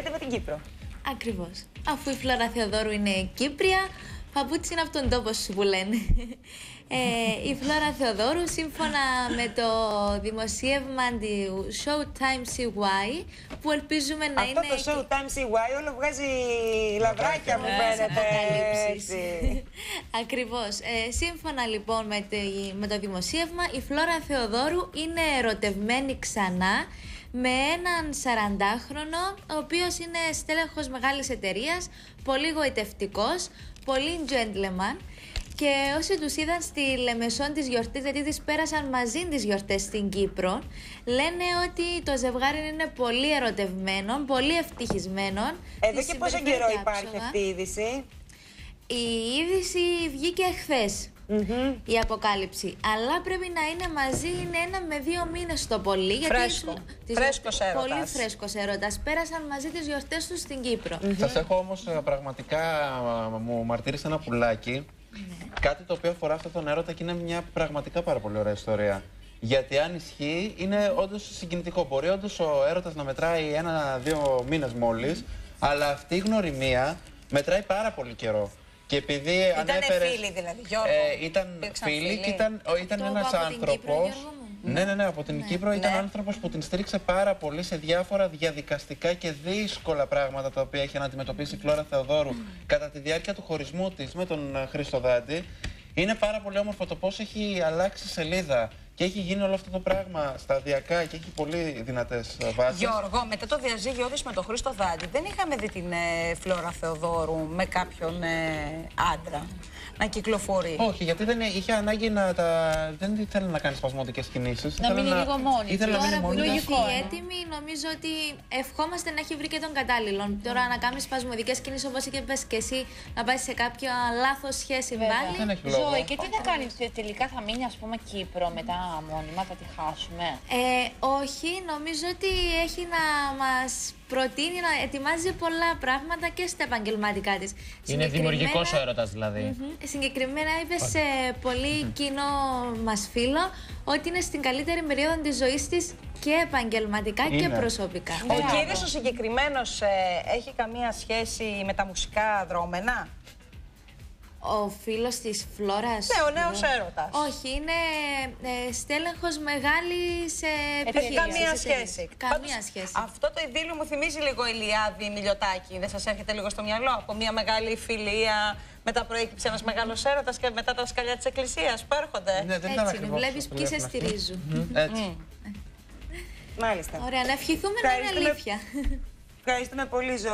σχετίζεται με την Κύπρο. Ακριβώς. Αφού η Φλόρα Θεοδόρου είναι Κύπρια, παπούτσι είναι από τον τόπο σου που λένε. Ε, η Φλόρα Θεοδόρου, σύμφωνα με το δημοσίευμα του Showtime CY, που ελπίζουμε να Αυτό είναι... το Showtime CY όλο βγάζει λαβράκια μου Ωραίες φαίνεται. Αποκαλύψεις. έτσι. Ακριβώς. Ε, σύμφωνα λοιπόν με, τη- με το δημοσίευμα, η Φλόρα Θεοδόρου είναι ερωτευμένη ξανά με έναν 40χρονο, ο οποίος είναι στέλεχος μεγάλης εταιρείας, πολύ γοητευτικός, πολύ gentleman και όσοι τους είδαν στη Λεμεσόν τις γιορτές, γιατί τις πέρασαν μαζί τις γιορτές στην Κύπρο, λένε ότι το ζευγάρι είναι πολύ ερωτευμένο, πολύ ευτυχισμένο. Εδώ Τις και πόσο συμπεριφέρει καιρό και υπάρχει άψογα. αυτή η είδηση; Η είδηση βγήκε χθες. Η αποκάλυψη. Αλλά πρέπει να είναι μαζί, είναι ένα με δύο μήνες το πολύ. γιατί Φρέσκο. τις- τις Φρέσκος γιορτές- έρωτας. Πολύ φρέσκος έρωτας. Πέρασαν μαζί τις γιορτές τους στην Κύπρο. Σα έχω όμως πραγματικά α, μου μαρτύρησε ένα πουλάκι. Κάτι το οποίο αφορά αυτόν τον έρωτα και είναι μια πραγματικά πάρα πολύ ωραία ιστορία. Γιατί αν ισχύει, είναι όντως συγκινητικό. Μπορεί όντως ο έρωτας να μετράει ένα-δύο μήνες μόλις, αλλά αυτή η γνωριμία μετράει πάρα πολύ καιρό. Και επειδή Ήτανε ανέφερες- φίλοι δηλαδή, Γιώργο. Ε, ήταν Υπήρξαν φίλοι φίλοι. και ήταν, ο- ήταν Το ένας από την Κύπρο, άνθρωπος... Γιώργο μου. Ναι, ναι, ναι, από την Κύπρο ήταν Ναι. άνθρωπος που την στήριξε πάρα πολύ σε διάφορα διαδικαστικά και δύσκολα πράγματα τα οποία είχε να αντιμετωπίσει η Φλόρα Θεοδόρου κατά τη διάρκεια του χωρισμού της με τον ε, Χρήστο Δάντη. Είναι πάρα πολύ όμορφο το πώς έχει αλλάξει σελίδα και έχει γίνει όλο αυτό το πράγμα σταδιακά και έχει πολύ δυνατές ε, βάσεις. Γιώργο, μετά το διαζύγιο της με τον Χρήστο Δάντη, δεν είχαμε δει την ε, Φλόρα Θεοδόρου με κάποιον ε, άντρα να κυκλοφορεί; Όχι, γιατί δεν είχε ανάγκη να τα. Δεν ήθελε να κάνει σπασμωδικές κινήσεις. Να μείνει λίγο μόνη της. Ήθελε να μείνει Τώρα που μόνη είναι της. Λογικό είναι. έτοιμη, νομίζω ότι ευχόμαστε να έχει βρει και τον κατάλληλο. Τώρα να κάνει σπασμωδικές κινήσεις όπως είπε και εσύ, να πάει σε κάποια λάθος σχέση πάλι. Δεν έχει λόγο. Ζωή, και τι θα κάνεις τε- τελικά, θα μείνει ας πούμε Κύπρο μετά μόνιμα, θα τη χάσουμε; Ε, όχι, νομίζω ότι έχει να μας προτείνει να ετοιμάζει πολλά πράγματα και στα επαγγελματικά της. Είναι δημιουργικός ο έρωτας δηλαδή. Μμμ. Συγκεκριμένα είπε σε πολύ κοινό μας φίλο ότι είναι στην καλύτερη περίοδο της ζωής της και επαγγελματικά και Είναι. προσωπικά. Ο κύριος ο συγκεκριμένος ε, έχει καμία σχέση με τα μουσικά δρόμενα; Ο φίλος της Φλόρας; Ναι, ο νέος έρωτας. Όχι, είναι ε, στέλεχος μεγάλης ε, Έχει επιχείρησης. καμία εταιρείας. σχέση. Καμία Πάντως, σχέση. Αυτό το ειδήλιο μου θυμίζει λίγο Ηλιάδη Μιλιοτάκη. Δεν σας έρχεται λίγο στο μυαλό; Από μια μεγάλη φιλία, μετά προέκυψε ένας μεγάλος έρωτας και μετά τα σκαλιά της εκκλησίας που έρχονται. Ναι, δεν ήταν Έτσι είναι, ακριβώς βλέπεις αυτό ποιοι που σε λέτε αυτό. στηρίζουν. Μμμ, Έτσι. Μάλιστα. Ωραία, να ευχηθούμε να είναι Ευχαριστούμε. αλήθεια. Ευχαριστούμε πολύ, Ζω.